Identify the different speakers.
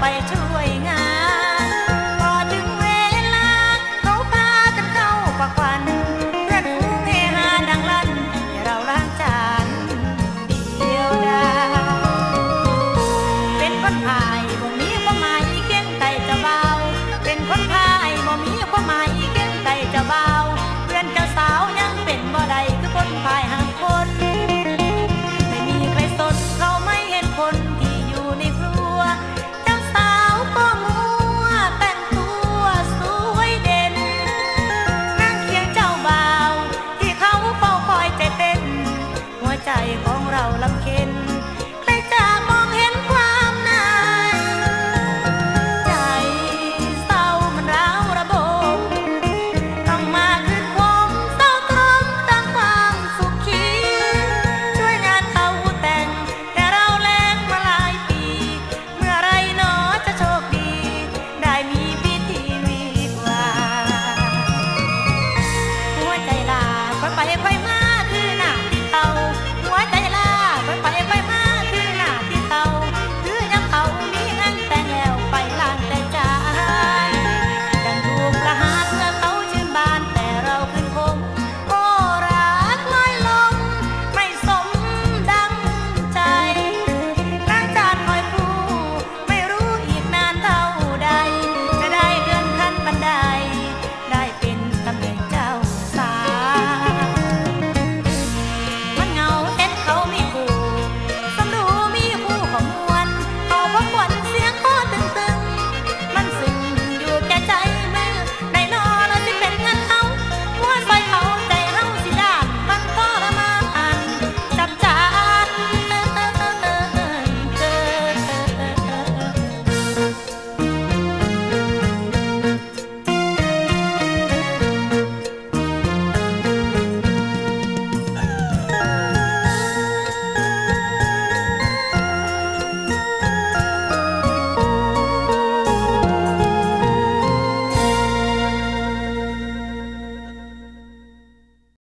Speaker 1: ไพอถึงเวลาเขาพากัเข้าประควันเพื่อนฝูงเฮาดังลั่นเราล้างจานเดียวดายเป็นคนพายบ่มีความหมายเก่งไต่จะเบาเป็นคนพายบ่มีควาหมาย ใจของเราลำเค็น